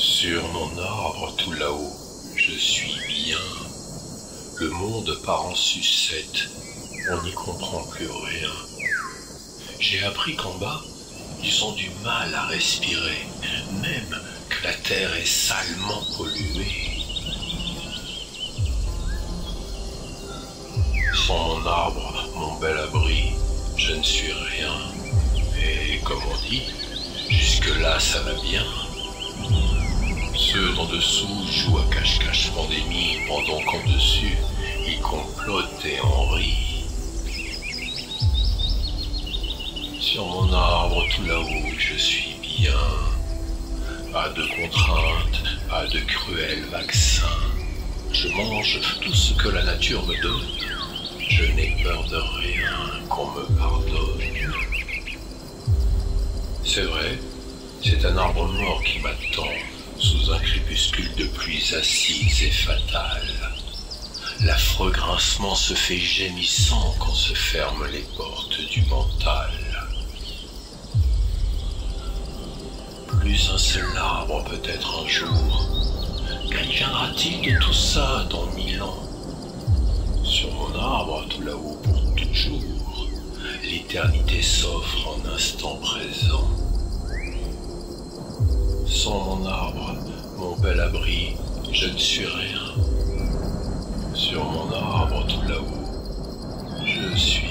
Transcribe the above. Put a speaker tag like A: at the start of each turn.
A: Sur mon arbre tout là-haut, je suis bien. Le monde part en sucette, on n'y comprend plus rien. J'ai appris qu'en bas, ils ont du mal à respirer, même que la terre est salement polluée. Sans mon arbre, mon bel abri, je ne suis rien. Et comme on dit, jusque-là ça va bien. Ceux d'en dessous jouent à cache-cache pandémie pendant qu'en dessus, ils complotent et en rient. Sur mon arbre tout là-haut, je suis bien. Pas de contraintes, pas de cruels vaccins. Je mange tout ce que la nature me donne. Je n'ai peur de rien qu'on me pardonne. C'est vrai, c'est un arbre mort qui m'attend sous un crépuscule de pluies acides et fatales. L'affreux grincement se fait gémissant quand se ferment les portes du mental. Plus un seul arbre peut-être un jour. Qu'adviendra-t-il de tout ça dans mille ans? Sur mon arbre, tout là-haut pour toujours, l'éternité s'offre Sans mon arbre, mon bel abri, je ne suis rien. Sur mon arbre tout là-haut, je suis.